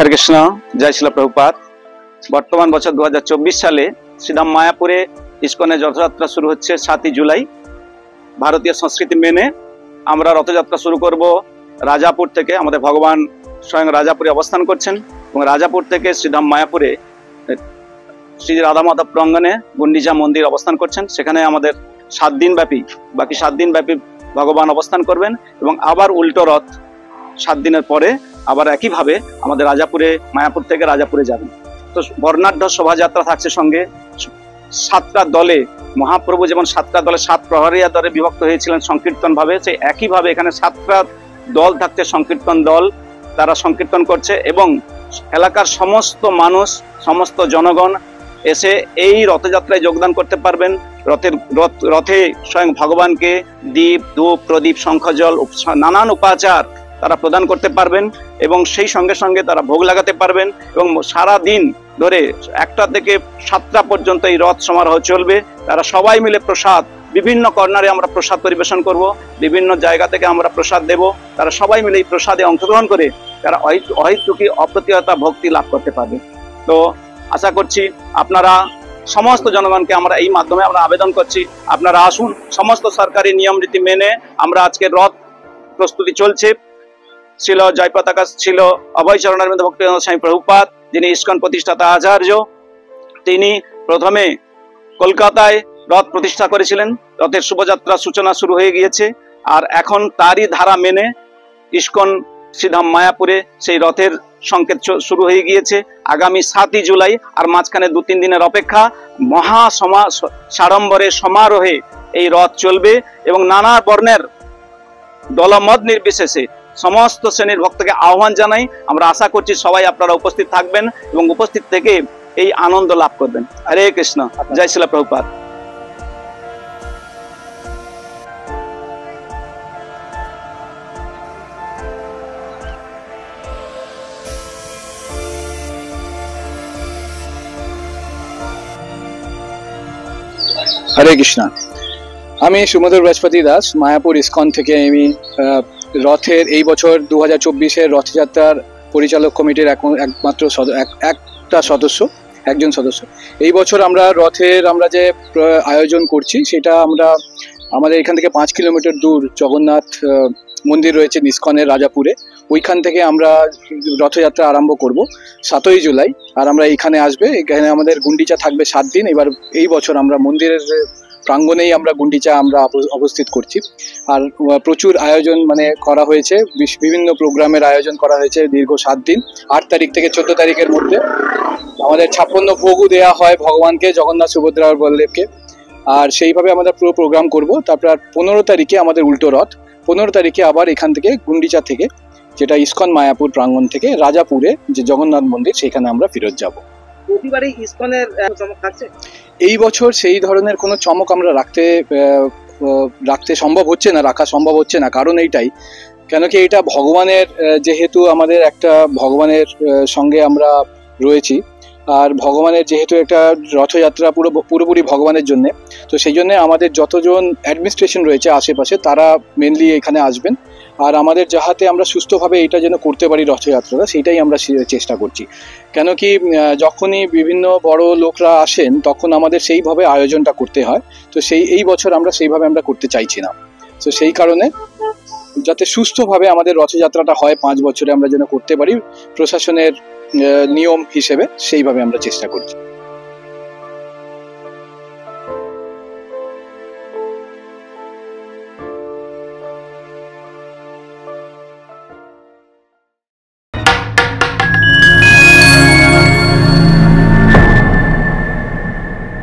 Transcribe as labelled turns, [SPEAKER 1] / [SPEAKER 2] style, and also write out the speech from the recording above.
[SPEAKER 1] হরে কৃষ্ণ, জয় শিল প্রভুপাত বর্তমান বছর দু হাজার চব্বিশ সালে শ্রীধাম মায়াপুরে ইস্কনের রথযাত্রা শুরু হচ্ছে সাতই জুলাই। ভারতীয় সংস্কৃতি মেনে আমরা রথযাত্রা শুরু করব রাজাপুর থেকে। আমাদের ভগবান স্বয়ং রাজাপুরে অবস্থান করছেন এবং রাজাপুর থেকে শ্রীধাম মায়াপুরে শ্রী রাধা মাধব প্রাঙ্গণে গুন্ডিজা মন্দির অবস্থান করছেন। সেখানে আমাদের সাত দিন ব্যাপী, বাকি সাত দিন ব্যাপী ভগবান অবস্থান করবেন এবং আবার উল্টো রথ সাত দিনের পরে আবার একইভাবে আমাদের রাজাপুরে, মায়াপুর থেকে রাজাপুরে যাবেন। তো বর্ণাঢ্য শোভাযাত্রা থাকছে সঙ্গে সাতটা দলে, মহাপ্রভু যেমন সাতটা দলে সাত প্রহরিয়া দলে বিভক্ত হয়েছিলেন সংকীর্তন ভাবে সেই একইভাবে এখানে সাতটা দল থাকছে, সংকীর্তন দল তারা সংকীর্তন করছে এবং এলাকার সমস্ত মানুষ, সমস্ত জনগণ এসে এই রথযাত্রায় যোগদান করতে পারবেন। রথের রথ, রথে স্বয়ং ভগবানকে দীপ, ধূপ, প্রদীপ, শঙ্খজল নানান উপাচার তারা প্রদান করতে পারবেন এবং সেই সঙ্গে সঙ্গে তারা ভোগ লাগাতে পারবেন এবং সারা দিন ধরে একটা থেকে সাতটা পর্যন্ত এই রথ সমারোহ চলবে। তারা সবাই মিলে প্রসাদ, বিভিন্ন কর্নারে আমরা প্রসাদ পরিবেশন করব, বিভিন্ন জায়গা থেকে আমরা প্রসাদ দেব। তারা সবাই মিলে এই প্রসাদে অংশগ্রহণ করে তারা অহি- অহেতুকি অপ্রতিহতা ভক্তি লাভ করতে পারবে। তো আশা করছি আপনারা সমস্ত জনগণকে আমরা এই মাধ্যমে আমরা আবেদন করছি, আপনারা আসুন। সমস্ত সরকারি নিয়ম রীতি মেনে আমরা আজকে রথ প্রস্তুতি চলছে। ছিল জয় পতাকা ছিল, অভয় চরণারবিন্দ ভক্তি স্বামী প্রভুপাত যিনি ইস্কন প্রতিষ্ঠাতা আচার্য। তিনি প্রথমে কলকাতায় রথ প্রতিষ্ঠা করেছিলেন। রথের শুভযাত্রা সূচনা শুরু হয়ে গিয়েছে। আর এখন তারই ধারা মেনে ইস্কন শ্রীধাম মায়াপুরে সেই রথের সংকেত শুরু হয়ে গিয়েছে। আগামী সাতই জুলাই, আর মাঝখানে দু তিন দিনের অপেক্ষা মহা সমা সাড়ম্বরে সমারোহে এই রথ চলবে এবং নানা বর্ণের দলমত নির্বিশেষে সমস্ত শ্রেণির ভক্তকে আহ্বান জানাই। আমরা আশা করছি সবাই আপনারা উপস্থিত থাকবেন এবং উপস্থিত থেকে এই আনন্দ লাভ করবেন। হরে কৃষ্ণ। জয় শিলা প্রভুপাত
[SPEAKER 2] হরে কৃষ্ণ। আমি সুমধুর বৃহস্পতি দাস, মায়াপুর ইস্কন থেকে আমি রথের এই বছর দু হাজার চব্বিশের রথযাত্রার পরিচালক কমিটির একমাত্র একটা সদস্য, একজন সদস্য। এই বছর আমরা রথের আমরা যে আয়োজন করছি, সেটা আমরা, আমাদের এখান থেকে পাঁচ কিলোমিটার দূর জগন্নাথ মন্দির রয়েছে নিস্কনের রাজাপুরে। ওইখান থেকে আমরা রথযাত্রা আরম্ভ করব সাতই জুলাই। আর আমরা এখানে আসবে, এখানে আমাদের গুন্ডিচা থাকবে সাত দিন। এবার এই বছর আমরা মন্দিরের প্রাঙ্গণেই আমরা গুন্ডিচা আমরা অবস্থিত করছি। আর প্রচুর আয়োজন মানে করা হয়েছে। বিভিন্ন প্রোগ্রামের আয়োজন করা হয়েছে দীর্ঘ সাত দিন। আট তারিখ থেকে চোদ্দ তারিখের মধ্যে আমাদের ছাপ্পান্ন ভোগও দেওয়া হয় ভগবানকে, জগন্নাথ সুভদ্রা বল্লভকে আর সেইভাবে আমরা পুরো প্রোগ্রাম করব। তারপর পনেরো তারিখে আমাদের উল্টো রথ। পনেরো তারিখে আবার এখান থেকে গুন্ডিচা থেকে, যেটা ইস্কন, মায়াপুর প্রাঙ্গণ থেকে রাজাপুরে যে জগন্নাথ মন্দির, সেখানে আমরা ফেরত যাব।
[SPEAKER 3] প্রতিবারই ইসকনের চমক থাকছে
[SPEAKER 2] এই বছর সেই ধরনের কোনো চমক আমরা রাখতে রাখতে সম্ভব হচ্ছে না, রাখা সম্ভব হচ্ছে না। কারণ এইটাই, কেন কি এটা ভগবানের যেহেতু আমাদের একটা ভগবানের সঙ্গে আমরা রয়েছি, আর ভগবানের যেহেতু একটা রথযাত্রা পুরো, পুরোপুরি ভগবানের জন্য, তো সেই জন্য আমাদের যতজন অ্যাডমিনিস্ট্রেশন রয়েছে আশেপাশে, তারা মেনলি এখানে আসবেন। আর আমাদের যাহাতে আমরা সুস্থভাবে এটা যেন করতে পারি রথযাত্রাটা সেটাই আমরা চেষ্টা করছি। কেন কি যখনই বিভিন্ন বড় লোকরা আসেন, তখন আমাদের সেইভাবে আয়োজনটা করতে হয়। তো সেই, এই বছর আমরা সেইভাবে আমরা করতে চাইছি না। তো সেই কারণে যাতে সুস্থভাবে আমাদের রথযাত্রাটা হয়, পাঁচ বছরে আমরা যেন করতে পারি, প্রশাসনের নিয়ম হিসেবে সেইভাবে আমরা চেষ্টা করছি।